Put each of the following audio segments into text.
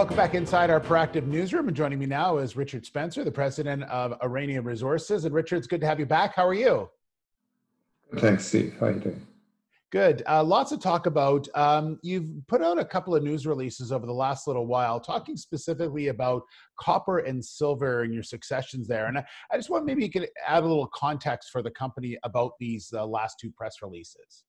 welcome back inside our proactive newsroom. And joining me now is Richard Spencer, the president of Aurania Resources. And Richard, it's good to have you back. How are you? Thanks, Steve. How are you doing? Good. Uh, lots of talk about. Um, you've put out a couple of news releases over the last little while, talking specifically about copper and silver and your successions there. And I, I just want maybe you could add a little context for the company about these uh, last two press releases.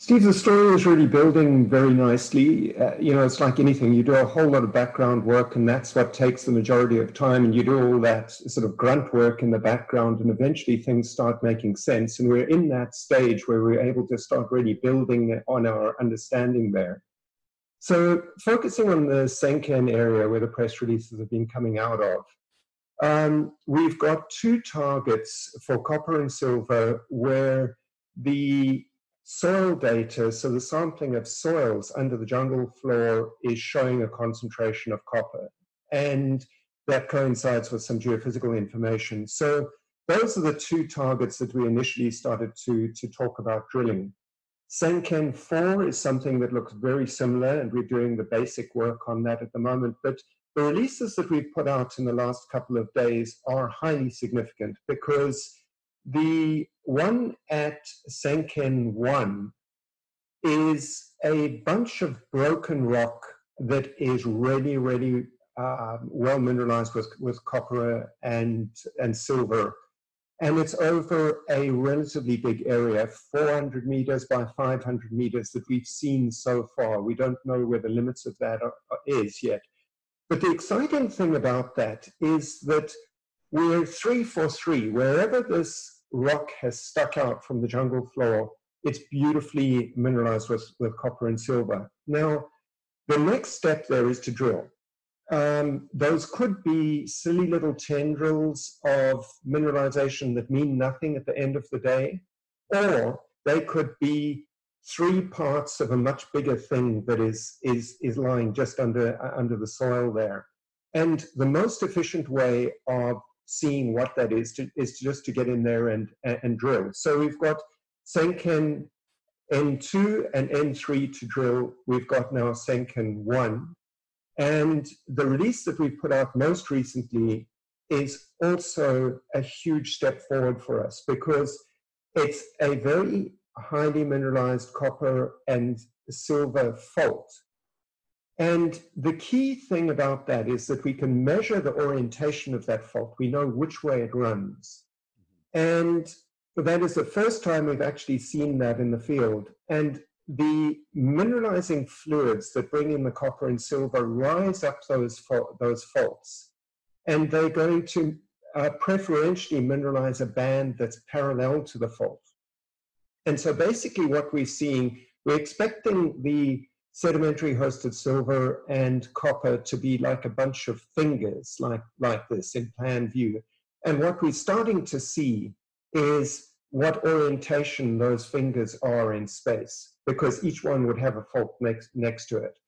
Steve, the story is really building very nicely. Uh, you know, it's like anything, you do a whole lot of background work, and that's what takes the majority of time. And you do all that sort of grunt work in the background, and eventually things start making sense. And we're in that stage where we're able to start really building on our understanding there. So, focusing on the Tsenken area where the press releases have been coming out of, um, we've got two targets for copper and silver where the soil data, so the sampling of soils under the jungle floor is showing a concentration of copper. And that coincides with some geophysical information. So those are the two targets that we initially started to, to talk about drilling. Tsenken 4 is something that looks very similar, and we're doing the basic work on that at the moment. But the releases that we've put out in the last couple of days are highly significant because the one at Tsenken 1 is a bunch of broken rock that is really, really uh, well mineralized with, with copper and, and silver. And it's over a relatively big area, 400 meters by 500 meters that we've seen so far. We don't know where the limits of that are, is yet. But the exciting thing about that is that we're three for three. Wherever this rock has stuck out from the jungle floor. It's beautifully mineralized with, with copper and silver. Now, the next step there is to drill. Um, those could be silly little tendrils of mineralization that mean nothing at the end of the day, or they could be three parts of a much bigger thing that is is is lying just under uh, under the soil there. And the most efficient way of seeing what that is to, is just to get in there and, and, and drill. So we've got Tsenken N2 and N3 to drill. We've got now Tsenken 1. And the release that we've put out most recently is also a huge step forward for us because it's a very highly mineralized copper and silver fault and the key thing about that is that we can measure the orientation of that fault. We know which way it runs. And that is the first time we've actually seen that in the field. And the mineralizing fluids that bring in the copper and silver rise up those, those faults. And they're going to uh, preferentially mineralize a band that's parallel to the fault. And so basically what we're seeing, we're expecting the sedimentary hosted silver and copper to be like a bunch of fingers like, like this in plan view. And what we're starting to see is what orientation those fingers are in space, because each one would have a fault next, next to it.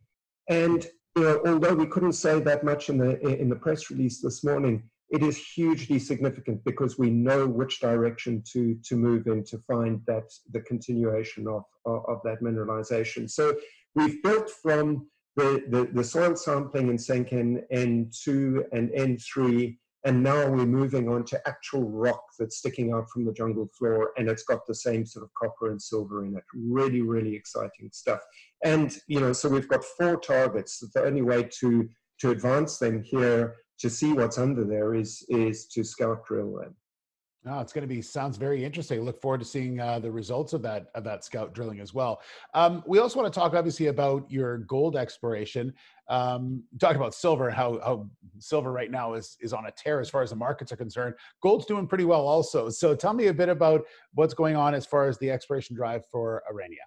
And you know, although we couldn't say that much in the, in the press release this morning, it is hugely significant because we know which direction to, to move in to find that the continuation of, of, of that mineralization. So We've built from the, the, the soil sampling in Tsenken N2 and N3, and now we're moving on to actual rock that's sticking out from the jungle floor, and it's got the same sort of copper and silver in it. Really, really exciting stuff. And, you know, so we've got four targets. The only way to, to advance them here to see what's under there is, is to scout drill them. Oh, it's going to be sounds very interesting. Look forward to seeing uh, the results of that of that scout drilling as well. Um, we also want to talk obviously about your gold exploration. Um, talk about silver how how silver right now is is on a tear as far as the markets are concerned. Gold's doing pretty well also. So tell me a bit about what's going on as far as the exploration drive for Aurania.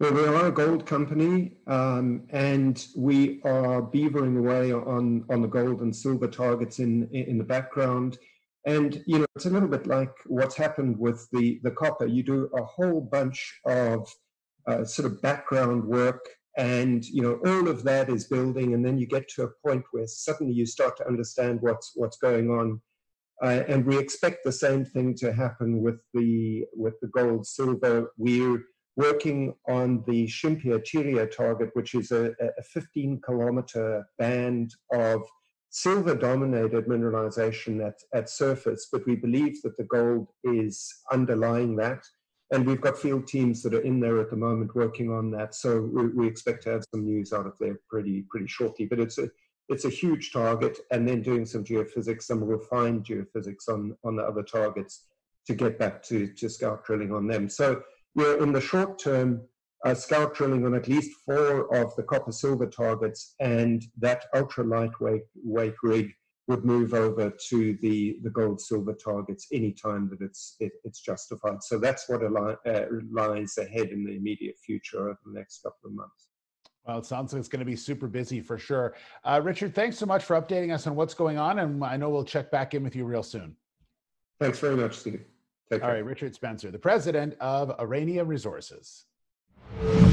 Well, we are a gold company, um, and we are beavering away on on the gold and silver targets in in the background. And you know, it's a little bit like what's happened with the the copper. You do a whole bunch of uh, sort of background work, and you know, all of that is building, and then you get to a point where suddenly you start to understand what's what's going on. Uh, and we expect the same thing to happen with the with the gold silver. We're working on the Chimpia Chiria target, which is a, a 15 kilometer band of silver dominated mineralization at, at surface, but we believe that the gold is underlying that. And we've got field teams that are in there at the moment working on that. So we, we expect to have some news out of there pretty pretty shortly. But it's a it's a huge target, and then doing some geophysics, some refined geophysics on on the other targets to get back to to scout drilling on them. So we're in the short term uh, scout drilling on at least four of the copper silver targets, and that ultra lightweight weight rig would move over to the, the gold silver targets anytime that it's it, it's justified. So that's what uh, lies ahead in the immediate future over the next couple of months. Well, it sounds like it's going to be super busy for sure. Uh, Richard, thanks so much for updating us on what's going on, and I know we'll check back in with you real soon. Thanks very much, Steve. All right, Richard Spencer, the president of Aurania Resources you